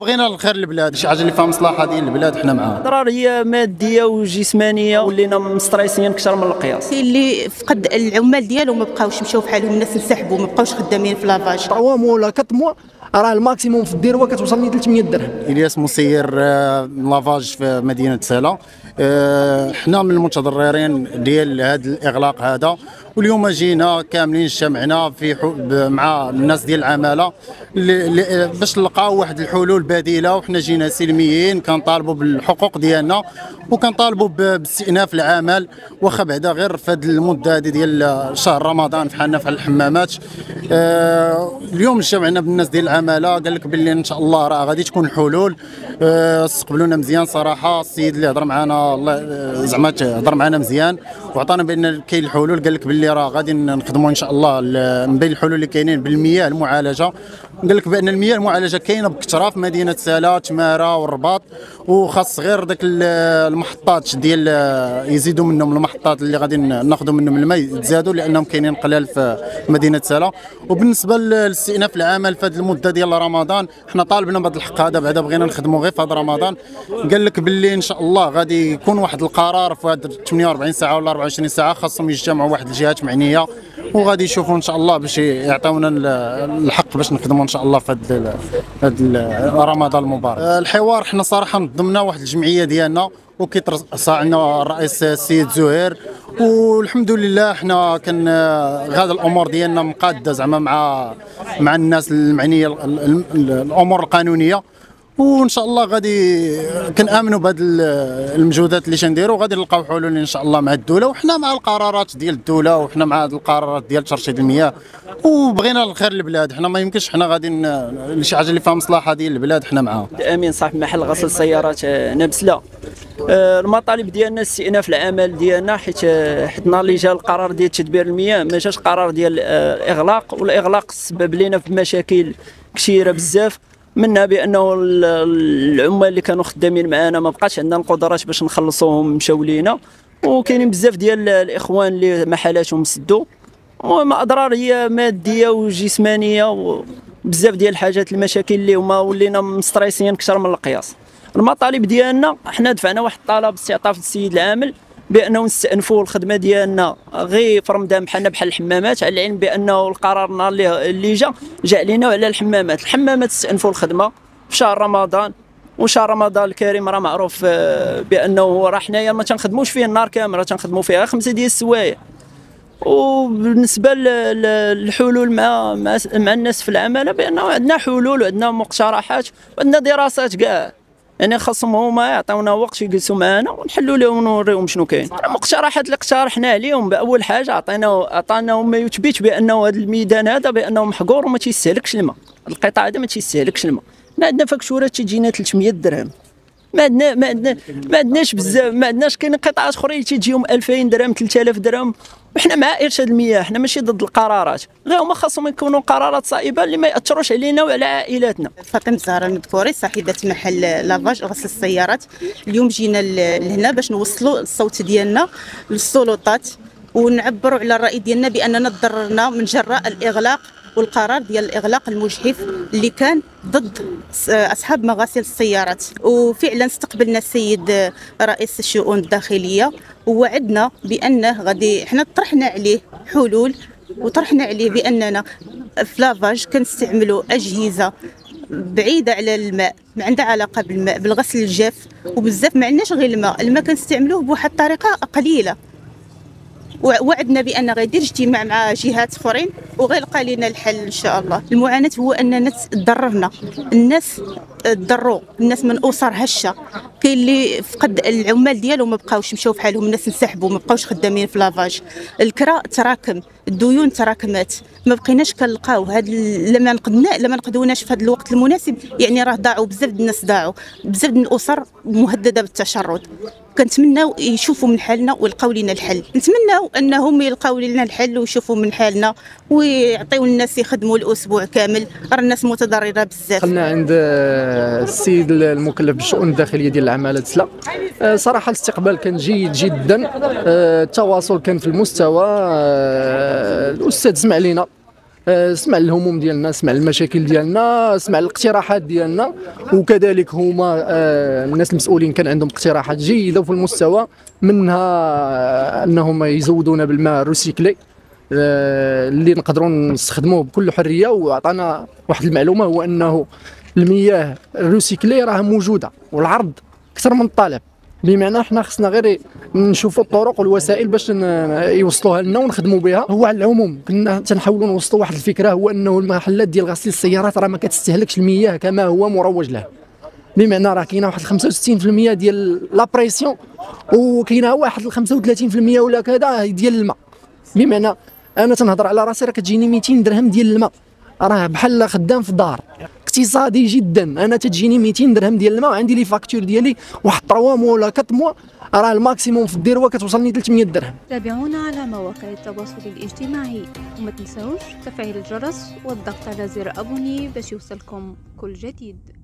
بغينا الخير للبلاد. شي حاجة اللي فيها مصلحة ديال البلاد حنا معاها الاضرار هي مادية وجسمانية ولينا مستريسين أكثر من القياس. اللي فقد العمال ديالو ما بقاوش مشاو بحالهم الناس انسحبوا ما بقاوش خدامين في lavage. 3 mois ولا 4 mois راه ال maximum في الديروه كتوصل لي 300 درهم. إلياس مسير آه، lavage في مدينة سلا آه، حنا من المتضررين ديال هذا الإغلاق هذا. واليوم جينا كاملين اجتمعنا في مع الناس ديال العمالة باش نلقاو واحد الحلول بديلة وحنا جينا سلميين كنطالبوا بالحقوق ديالنا وكنطالبوا باستئناف العمل واخا بعدا غير في هذه المدة هذه ديال شهر رمضان فحالنا في الحمامات. آه، اليوم اجتمعنا بالناس ديال العمالة قال لك باللي إن شاء الله راه غادي تكون حلول. آه، استقبلونا مزيان صراحة السيد اللي هضر معنا الله آه، زعما هضر معنا مزيان وعطانا بأن كاين الحلول قال لك باللي راه غادي نخدموا إن شاء الله ال- من بين الحلول اللي كاينين بالمياه المعالجة. قال لك بأن المياه المعالجة كاينة بكثره في مدينة سالا تماره والرباط وخاص غير داك ال- المحطات ديال آه، يزيدوا منهم المحطات اللي غادي ناخذوا منهم الماء يتزادوا لأنهم كاينين قلال في مدينة سالا وبالنسبة لاستئناف العمل في هذه المدة ديال رمضان حنا طالبنا بهذا الحق هذا بعدا بغينا نخدموا غير في هذا رمضان. قال لك باللي إن شاء الله غادي يكون واحد القرار في هذه 48 ساعة ولا 24 ساعة خاصهم يجتمعوا واحد الجهات معنية وغادي يشوفوا إن شاء الله باش يعطيونا ال- الحق باش نخدموا إن شاء الله في هذا رمضان المبارك. الحوار حنا صراحة نظمنا واحد الجمعية ديالنا وكيترصى عندنا الرئيس السيد زهير والحمد لله حنا كان هذا الأمور ديالنا مقادة زعما مع مع الناس المعنيه ال- ال- ال- الأمور القانونية. وإن شاء الله غادي كنآمنوا بهذه المجهودات اللي تنديروا غادي نلقاو حلول إن شاء الله مع الدولة. وحنا مع القرارات ديال الدولة وحنا مع هذه القرارات ديال ترشيد المياه. وبغينا الخير للبلاد. حنا ما يمكنش حنا غادي شي حاجة اللي فيها مصلحة ديال البلاد حنا معاها. أمين صاحب محل غسل السيارات آه، نبسلة. آه، المطالب ديالنا استئناف العمل ديالنا حيت آه، حيت نهار اللي جا القرار ديال تدبير المياه ما جاش قرار ديال آه، الاغلاق والإغلاق سبب لنا في مشاكل كثيرة بزاف منها بأنه ال- العمال اللي كانوا خدامين معنا ما بقاش عندنا القدرات باش نخلصوهم مشاو لينا. وكاينين بزاف ديال الإخوان اللي محلاتهم سدوا وما اضرار هي مادية وجسمانية وبزاف ديال الحاجات المشاكل اللي هما ولينا مستريسين أكثر من القياس. المطالب ديالنا حنا دفعنا واحد الطلب استعطاف السيد العامل بأنه نستأنفوا الخدمة ديالنا غير في رمضان بحالنا بحال الحمامات على العلم بأنه القرار النهار اللي, جا جا علينا وعلى الحمامات. الحمامات استأنفوا الخدمة في شهر رمضان وشهر رمضان الكريم راه معروف آه، بأنه راه حنايا ما تنخدموش فيه النهار كامل راه تنخدموا فيه غير خمسة ديال السوايع. وبالنسبة للحلول مع مع الناس في العماله بأنه عندنا حلول وعندنا مقترحات وعندنا دراسات كاع. يعني خاصهم هما يعطيونا وقت يجلسوا معنا ونحلوا لهم ونوريهم شنو كاين. المقترحات اللي اقترحنا عليهم بأول حاجة عطينا عطاناهم ما يثبت بأنه هذا الميدان هذا بأنه محقور وما تيستهلكش الماء. القطاع هذا ما تيستهلكش الماء. ما عندنا فاكتورات تجينا 300 درهم. ما عندنا ما عندنا ما عندناش بزاف ما عندناش كاين قطاعات أخرين تيجيهم 2000 درهم 3000 درهم. وحنا مع إرشاد المياه حنا ماشي ضد القرارات. غير هما خاصهم يكونوا قرارات صائبة اللي ما يأثروش علينا وعلى عائلاتنا. فاطمة زهره المذكوري صاحبة محل لافاج غسل السيارات. اليوم جينا لهنا باش نوصلوا الصوت ديالنا للسلطات ونعبروا على الرأي ديالنا بأننا تضررنا من جراء الإغلاق والقرار ديال الإغلاق المجحف اللي كان ضد أصحاب مغاسل السيارات. وفعلا استقبلنا السيد رئيس الشؤون الداخلية ووعدنا بانه غادي حنا طرحنا عليه حلول وطرحنا عليه بأننا في لافاج كنستعملوا أجهزة بعيدة على الماء ما عندها علاقة بالماء بالغسل الجاف وبزاف ما عندناش غير الماء. الماء كنستعملوه بواحد الطريقة قليلة. وعدنا بأن غيدير اجتماع مع جهات أخرين وغيلقى لنا الحل إن شاء الله. المعاناة هو اننا تضررنا. الناس تضروا. الناس من أسر هشة. كاين اللي فقد العمال ديالو ما بقاوش مشاو بحالهم. الناس انسحبوا ما بقاوش خدامين في لافاج. الكرا تراكم. الديون تراكمات. ما بقيناش كنلقاو. هاد لما نقدنا لما نقدوناش في هذا الوقت المناسب يعني راه ضاعوا. بزاف الناس ضاعوا. بزاف الأسر مهددة بالتشرد. كنتمناو يشوفوا من حالنا ويلقاو لنا الحل. نتمناو انهم يلقاو لنا الحل ويشوفوا من حالنا ويعطيو الناس يخدموا الأسبوع كامل. راه الناس متضررة بزاف. دخلنا عند السيد المكلف بالشؤون الداخلية ديال العمالة سلا آه، صراحة الاستقبال كان جيد جدا. آه، التواصل كان في المستوى. آه، الأستاذ سمع لينا. سمع الهموم ديالنا سمع المشاكل ديالنا سمع الاقتراحات ديالنا. وكذلك هما آه، الناس المسؤولين كان عندهم اقتراحات جيدة في المستوى منها آه، أنهم يزودونا بالماء الروسيكلي آه، اللي نقدروا نستخدموه بكل حرية. وعطانا واحد المعلومة هو أنه المياه الروسيكلي راه موجودة والعرض أكثر من الطلب بمعنى حنا خصنا غير نشوفوا الطرق والوسائل باش يوصلوها لنا ونخدموا بها. هو على العموم كنا تنحاولوا نوصلوا واحد الفكرة هو أنه المحلات ديال غسيل السيارات راه ما كتستهلكش المياه كما هو مروج له. بمعنى راه كاينة واحد 65% ديال la pression وكاينة واحد 35% ولا كذا ديال الماء. بمعنى أنا تنهضر على راسي راه كتجيني 200 درهم ديال الماء. راه بحال خدام في دار. اقتصادي جدا. أنا تجيني 200 درهم ديال الماء وعندي les factures ديالي واحد 3 mois ولا 4 mois راه ال maximum في الديروه كتوصلني 300 درهم. تابعونا على مواقع التواصل الاجتماعي. وما تنسوش تفعيل الجرس والضغط على زر abonner باش يوصلكم كل جديد.